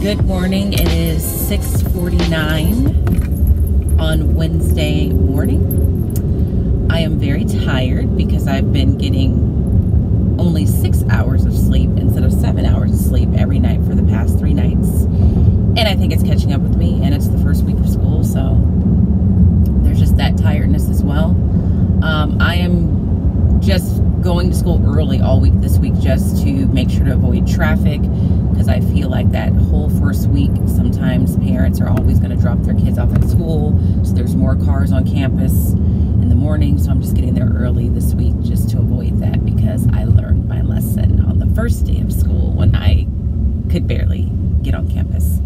Good morning. It is 6:49 on Wednesday morning. I am very tired because I've been getting only six hours of sleep instead of seven hours of sleep every night for the past three nights. And I think it's catching up with me, and it's the first week of school, so there's just that tiredness as well. Um, I am just going to school early all week this week just to make sure to avoid traffic I feel like that whole first week, sometimes parents are always going to drop their kids off at school. So there's more cars on campus in the morning. So I'm just getting there early this week just to avoid that because I learned my lesson on the first day of school when I could barely get on campus.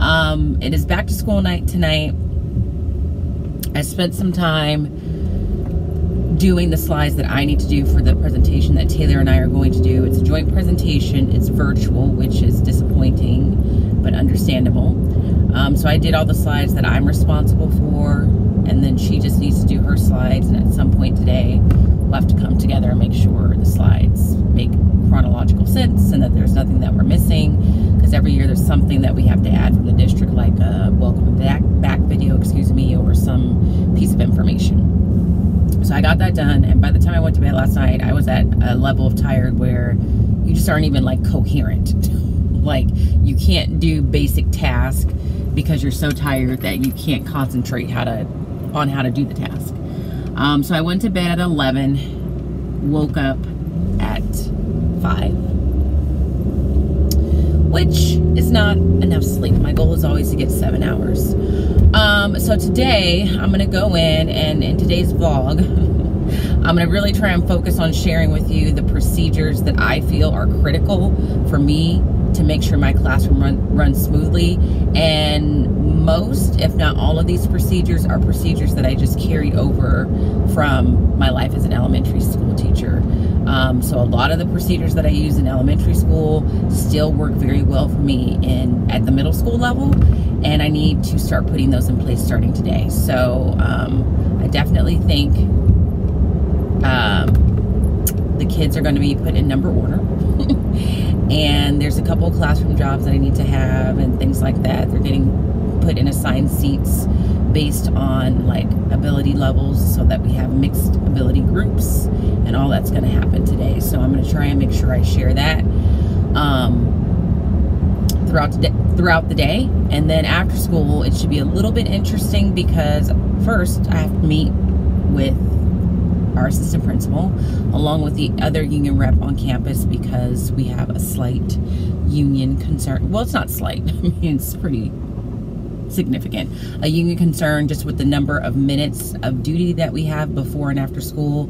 Um, it is back to school night tonight. I spent some time doing the slides that I need to do for the presentation that Taylor and I are going to do. It's a joint presentation. It's virtual, which is disappointing, but understandable. Um, so I did all the slides that I'm responsible for, and then she just needs to do her slides. And at some point today, we'll have to come together and make sure the slides make chronological sense and that there's nothing that we're missing. Because every year there's something that we have to add from the district, like a welcome back, back video, excuse me, or some piece of information. So I got that done, and by the time I went to bed last night, I was at a level of tired where you just aren't even like coherent. like you can't do basic tasks because you're so tired that you can't concentrate how to on how to do the task. Um, so I went to bed at 11, woke up at 5, which is not enough sleep. My goal is always to get seven hours. Um, so today I'm gonna go in and in today's vlog, I'm gonna really try and focus on sharing with you the procedures that I feel are critical for me to make sure my classroom run, runs smoothly. And most, if not all of these procedures are procedures that I just carried over from my life as an elementary school teacher. Um, so a lot of the procedures that I use in elementary school still work very well for me in at the middle school level and I need to start putting those in place starting today. So um, I definitely think um, the kids are going to be put in number order. and there's a couple classroom jobs that I need to have and things like that. They're getting put in assigned seats based on like ability levels so that we have mixed ability groups and all that's going to happen today. So I'm going to try and make sure I share that. Um, throughout the, throughout the day. And then after school, it should be a little bit interesting because first I have to meet with our assistant principal along with the other union rep on campus because we have a slight union concern. Well, it's not slight. I mean, it's pretty significant. A union concern just with the number of minutes of duty that we have before and after school.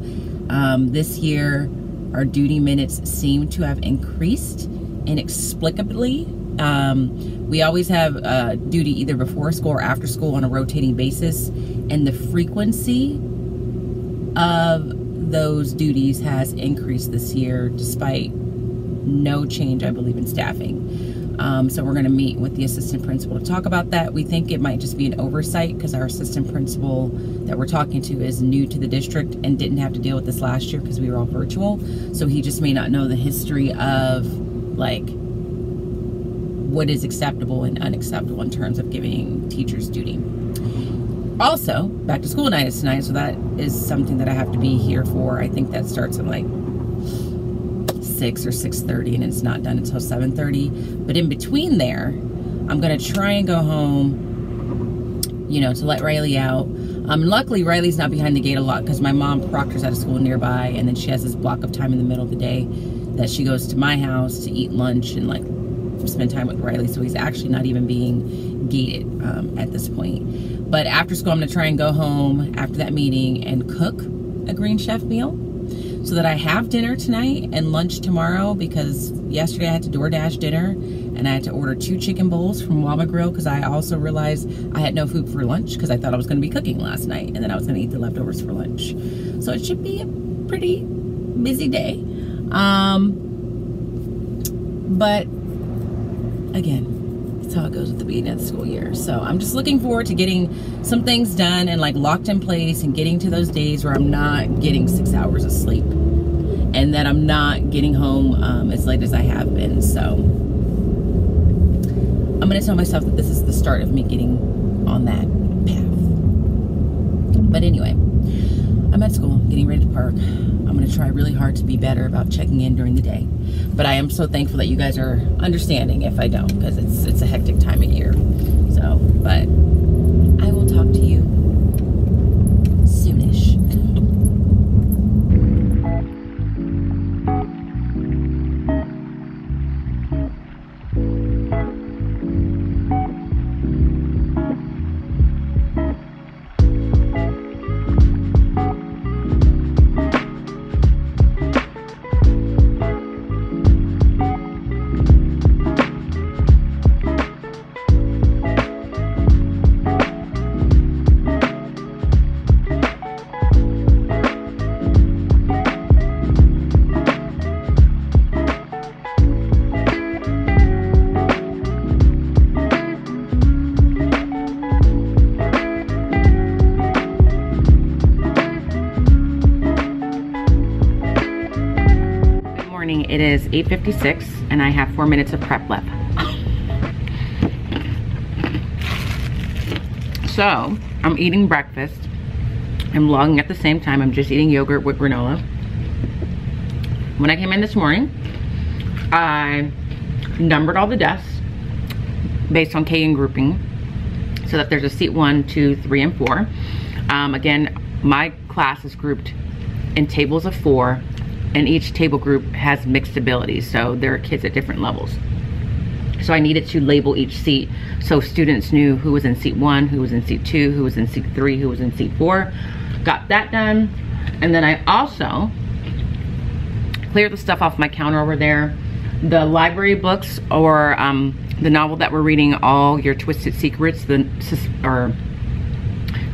Um, this year, our duty minutes seem to have increased inexplicably um, we always have uh, duty either before school or after school on a rotating basis, and the frequency of those duties has increased this year despite no change, I believe, in staffing. Um, so we're going to meet with the assistant principal to talk about that. We think it might just be an oversight because our assistant principal that we're talking to is new to the district and didn't have to deal with this last year because we were all virtual. So he just may not know the history of like what is acceptable and unacceptable in terms of giving teachers duty. Also, back to school night is tonight, so that is something that I have to be here for. I think that starts at like 6 or 6.30 and it's not done until 7.30. But in between there, I'm to try and go home, you know, to let Riley out. Um, luckily, Riley's not behind the gate a lot because my mom proctors at a school nearby and then she has this block of time in the middle of the day that she goes to my house to eat lunch and like spend time with Riley, so he's actually not even being gated um, at this point. But after school, I'm going to try and go home after that meeting and cook a Green Chef meal so that I have dinner tonight and lunch tomorrow because yesterday I had to DoorDash dinner and I had to order two chicken bowls from WaBa Grill because I also realized I had no food for lunch because I thought I was going to be cooking last night and then I was going to eat the leftovers for lunch. So it should be a pretty busy day. Um, but again, that's how it goes at the beginning of the school year. So I'm just looking forward to getting some things done and like locked in place and getting to those days where I'm not getting six hours of sleep and that I'm not getting home um, as late as I have been. So I'm I'm gonna tell myself that this is the start of me getting on that path. But anyway, I'm at school, getting ready to park. I'm gonna try really hard to be better about checking in during the day. But I am so thankful that you guys are understanding if I don't, because it's it's a hectic time of year. So, but 8.56 and I have four minutes of prep left. So, I'm eating breakfast. I'm logging at the same time. I'm just eating yogurt with granola. When I came in this morning, I numbered all the desks based on Kagan grouping so that there's a seat one, two, three, and four. Um, again, my class is grouped in tables of four and each table group has mixed abilities. So there are kids at different levels. So I needed to label each seat so students knew who was in seat one, who was in seat two, who was in seat three, who was in seat four. Got that done. And then I also cleared the stuff off my counter over there. The library books or um, the novel that we're reading, All Your Twisted Secrets, the or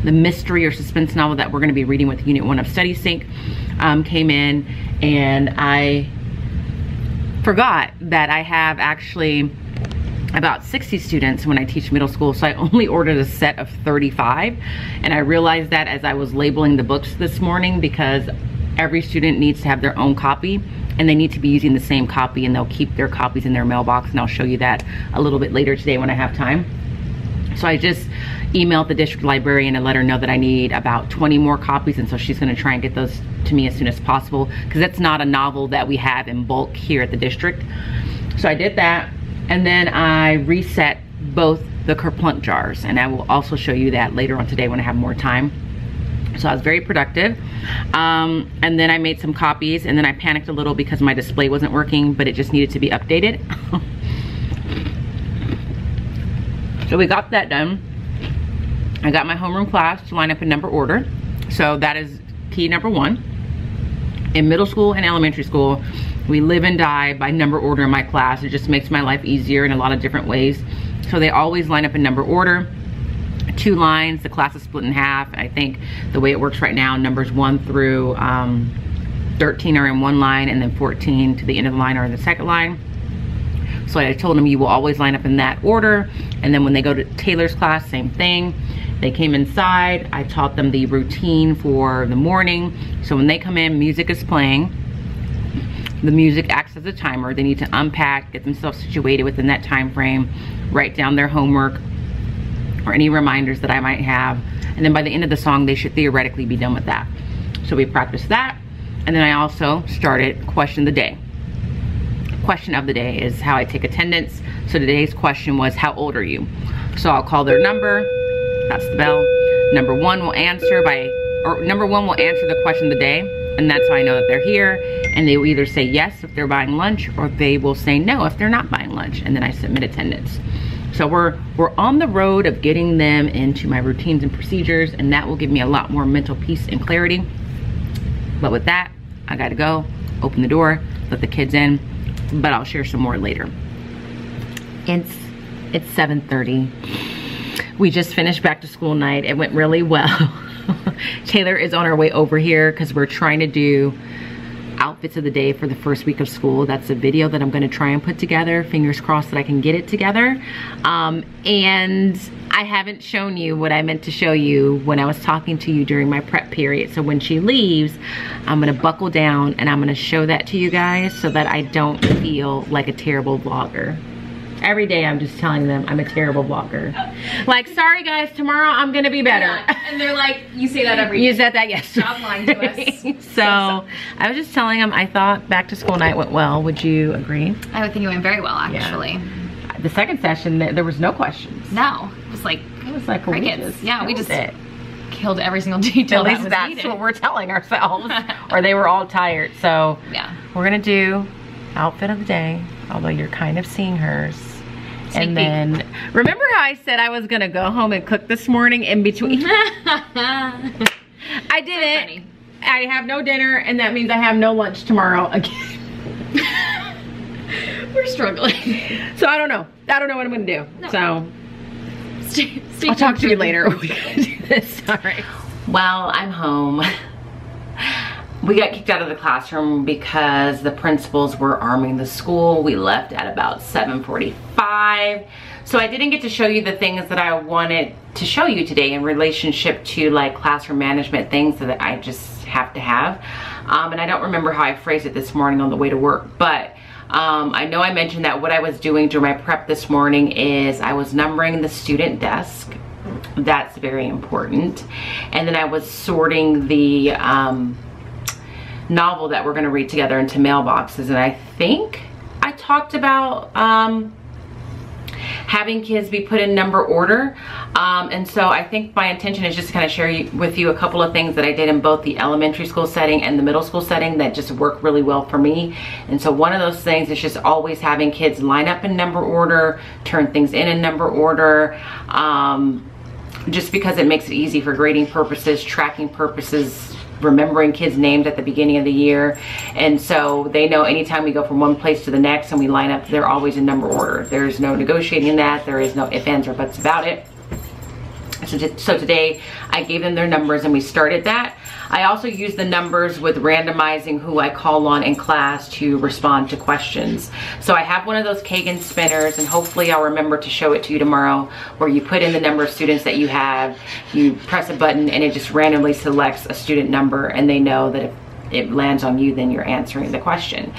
the mystery or suspense novel that we're gonna be reading with Unit 1 of StudySync um, came in and I forgot that I have actually about 60 students when I teach middle school, so I only ordered a set of 35. And I realized that as I was labeling the books this morning because every student needs to have their own copy and they need to be using the same copy and they'll keep their copies in their mailbox and I'll show you that a little bit later today when I have time. So I just emailed the district librarian and let her know that I need about 20 more copies and so she's gonna try and get those to me as soon as possible because that's not a novel that we have in bulk here at the district. So I did that and then I reset both the Kerplunk jars and I will also show you that later on today when I have more time. So I was very productive. Um, and then I made some copies and then I panicked a little because my display wasn't working, but it just needed to be updated. so we got that done. I got my homeroom class to line up in number order. So that is key number one. In middle school and elementary school, we live and die by number order in my class. It just makes my life easier in a lot of different ways. So they always line up in number order. Two lines, the class is split in half. I think the way it works right now, numbers one through um, 13 are in one line and then 14 to the end of the line are in the second line. So I told them you will always line up in that order. And then when they go to Taylor's class, same thing. They came inside, I taught them the routine for the morning. So when they come in, music is playing. The music acts as a timer. They need to unpack, get themselves situated within that time frame, write down their homework or any reminders that I might have. And then by the end of the song, they should theoretically be done with that. So we practiced that. And then I also started question the day. Question of the day is how I take attendance. So today's question was, how old are you? So I'll call their number, that's the bell. Number one will answer by, or number one will answer the question of the day, and that's how I know that they're here. And they will either say yes if they're buying lunch, or they will say no if they're not buying lunch, and then I submit attendance. So we're we're on the road of getting them into my routines and procedures, and that will give me a lot more mental peace and clarity. But with that, I gotta go, open the door, let the kids in, but I'll share some more later. It's it's 7:30 we just finished back to school night. It went really well. Taylor is on her way over here because we're trying to do outfits of the day for the first week of school. That's a video that I'm gonna try and put together. Fingers crossed that I can get it together. Um, and I haven't shown you what I meant to show you when I was talking to you during my prep period. So when she leaves, I'm gonna buckle down and I'm gonna show that to you guys so that I don't feel like a terrible vlogger. Every day I'm just telling them I'm a terrible vlogger. Like, sorry guys, tomorrow I'm gonna be better. Yeah. And they're like, you say that every You said that yesterday. Stop lying to us. so, so. I was just telling them I thought back to school night went well. Would you agree? I would think it went very well, actually. Yeah. The second session, there was no questions. No, it was like it was like crickets. yeah, we just it. killed every single detail. At least that that's needed. what we're telling ourselves. or they were all tired. So yeah, we're gonna do outfit of the day. Although you're kind of seeing hers. Sneak and peek. then remember how I said I was gonna go home and cook this morning in between? I did it. funny. I have no dinner, and that means I have no lunch tomorrow again. we're struggling. So I don't know. I don't know what I'm gonna do. No. So Stay, stay I'll talk to you later. We gotta do this. All right. Well, I'm home. We got kicked out of the classroom because the principals were arming the school. We left at about 7.45. So I didn't get to show you the things that I wanted to show you today in relationship to like classroom management things that I just have to have. Um, and I don't remember how I phrased it this morning on the way to work, but um, I know I mentioned that what I was doing during my prep this morning is I was numbering the student desk. That's very important. And then I was sorting the um, novel that we're going to read together into mailboxes. And I think I talked about um, having kids be put in number order. Um, and so I think my intention is just to kind of share you, with you a couple of things that I did in both the elementary school setting and the middle school setting that just work really well for me. And so one of those things is just always having kids line up in number order, turn things in in number order. Um, just because it makes it easy for grading purposes, tracking purposes, remembering kids' names at the beginning of the year. And so they know anytime we go from one place to the next and we line up, they're always in number order. There's no negotiating that. There is no ifs, ands, or buts about it. So, so today I gave them their numbers and we started that. I also use the numbers with randomizing who I call on in class to respond to questions. So I have one of those Kagan spinners and hopefully I'll remember to show it to you tomorrow where you put in the number of students that you have, you press a button and it just randomly selects a student number and they know that if it lands on you then you're answering the question.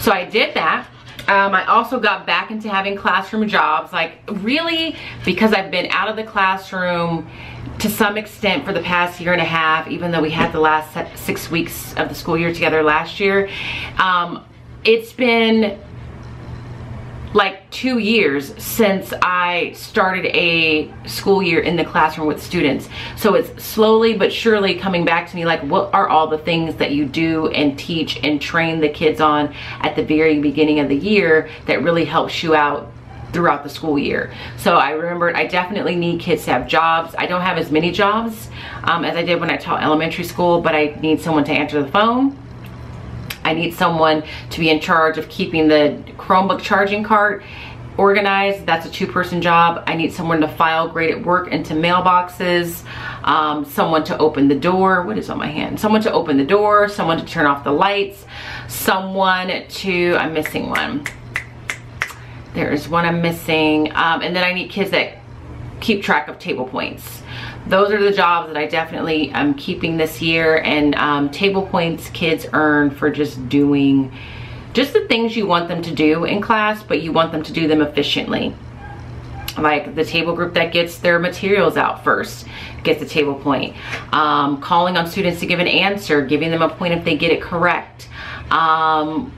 So I did that. Um, I also got back into having classroom jobs, like really because I've been out of the classroom to some extent for the past year and a half, even though we had the last six weeks of the school year together last year. Um, it's been like two years since I started a school year in the classroom with students. So it's slowly but surely coming back to me like what are all the things that you do and teach and train the kids on at the very beginning of the year that really helps you out throughout the school year. So I remembered I definitely need kids to have jobs. I don't have as many jobs um, as I did when I taught elementary school, but I need someone to answer the phone. I need someone to be in charge of keeping the Chromebook charging cart organized. That's a two person job. I need someone to file graded work into mailboxes, um, someone to open the door. What is on my hand? Someone to open the door, someone to turn off the lights, someone to, I'm missing one. There's one I'm missing. Um, and then I need kids that keep track of table points. Those are the jobs that I definitely am keeping this year and um, table points kids earn for just doing just the things you want them to do in class, but you want them to do them efficiently. Like the table group that gets their materials out first gets a table point. Um, calling on students to give an answer, giving them a point if they get it correct. Um,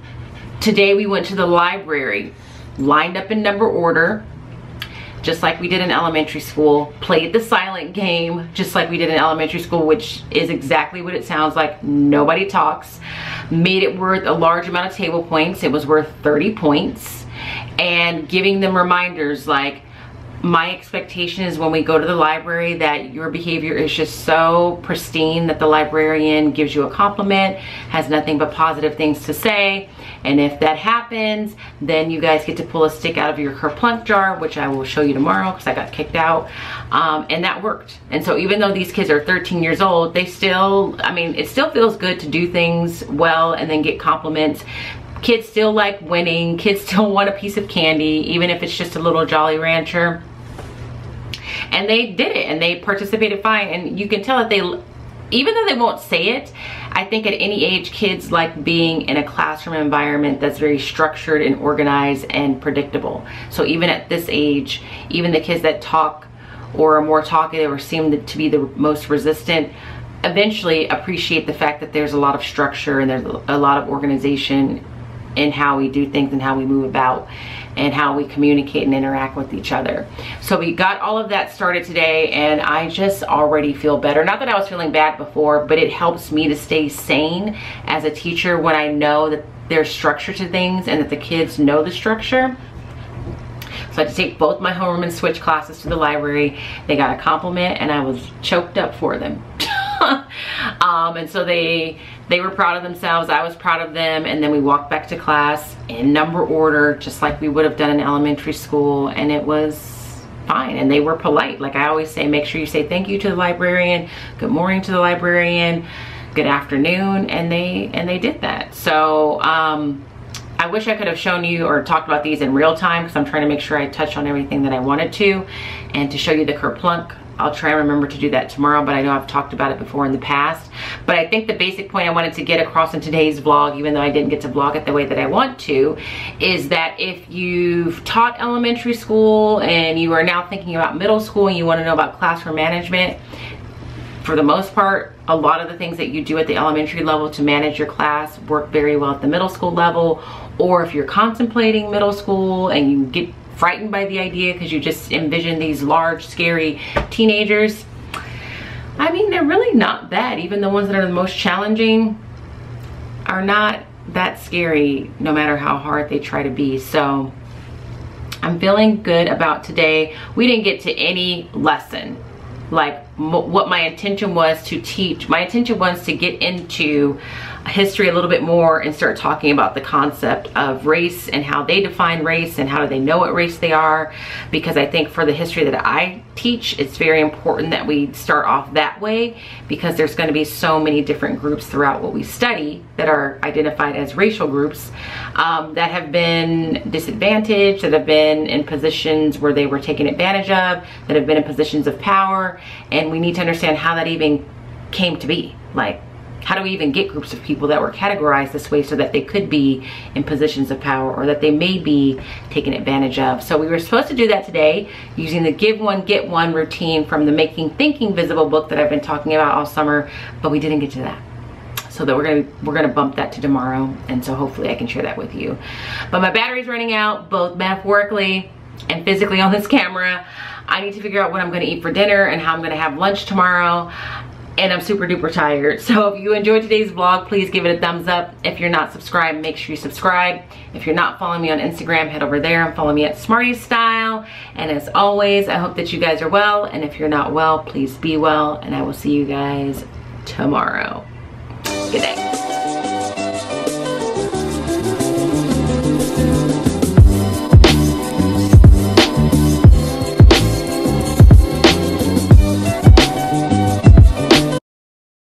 today we went to the library, lined up in number order, just like we did in elementary school, played the silent game, just like we did in elementary school, which is exactly what it sounds like. Nobody talks. Made it worth a large amount of table points. It was worth 30 points. And giving them reminders like, my expectation is when we go to the library that your behavior is just so pristine that the librarian gives you a compliment, has nothing but positive things to say. And if that happens, then you guys get to pull a stick out of your kerplunk jar, which I will show you tomorrow because I got kicked out. Um, and that worked. And so even though these kids are 13 years old, they still, I mean, it still feels good to do things well and then get compliments kids still like winning kids still want a piece of candy even if it's just a little jolly rancher and they did it and they participated fine and you can tell that they even though they won't say it I think at any age, kids like being in a classroom environment that's very structured and organized and predictable. So even at this age, even the kids that talk or are more talkative or seem to be the most resistant, eventually appreciate the fact that there's a lot of structure and there's a lot of organization in how we do things and how we move about and how we communicate and interact with each other. So we got all of that started today and I just already feel better. Not that I was feeling bad before, but it helps me to stay sane as a teacher when I know that there's structure to things and that the kids know the structure. So I had to take both my homeroom and switch classes to the library. They got a compliment and I was choked up for them. um, and so they they were proud of themselves i was proud of them and then we walked back to class in number order just like we would have done in elementary school and it was fine and they were polite. Like i always say make sure you say thank you to the librarian good morning to the librarian good afternoon and they and they did that. So um I wish I could have shown you or talked about these in real time because I'm trying to make sure I touch on everything that I wanted to and to show you the Kerplunk I'll try and remember to do that tomorrow, but I know I've talked about it before in the past. But I think the basic point I wanted to get across in today's vlog, even though I didn't get to vlog it the way that I want to, is that if you've taught elementary school and you are now thinking about middle school and you want to know about classroom management, for the most part, a lot of the things that you do at the elementary level to manage your class work very well at the middle school level. Or if you're contemplating middle school and you get frightened by the idea because you just envision these large, scary teenagers. I mean, they're really not bad. Even the ones that are the most challenging are not that scary no matter how hard they try to be. So I'm feeling good about today. We didn't get to any lesson like what my intention was to teach. My intention was to get into history a little bit more and start talking about the concept of race and how they define race and how do they know what race they are. Because I think for the history that I teach it's very important that we start off that way because there's going to be so many different groups throughout what we study that are identified as racial groups um, that have been disadvantaged that have been in positions where they were taken advantage of that have been in positions of power. And we need to understand how that even came to be. Like how do we even get groups of people that were categorized this way so that they could be in positions of power or that they may be taken advantage of? So we were supposed to do that today using the give one, get one routine from the Making Thinking Visible book that I've been talking about all summer, but we didn't get to that. So that we're gonna we're gonna bump that to tomorrow and so hopefully I can share that with you. But my battery's running out both metaphorically and physically on this camera. I need to figure out what I'm gonna eat for dinner and how I'm gonna have lunch tomorrow and I'm super duper tired. So if you enjoyed today's vlog, please give it a thumbs up. If you're not subscribed, make sure you subscribe. If you're not following me on Instagram, head over there and follow me at SmartieStyle. And as always, I hope that you guys are well. And if you're not well, please be well. And I will see you guys tomorrow. Good day.